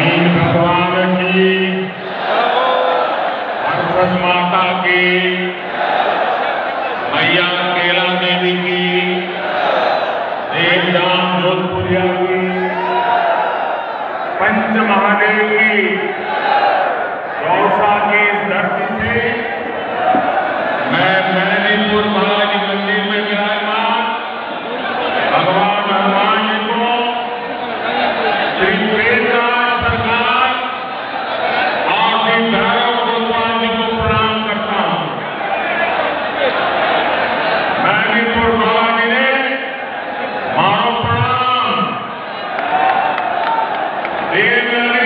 हरी भगवान की हरसद माता की मैया केला देवी की देवधाम जोधपुरिया की पंच महादेव की Amen.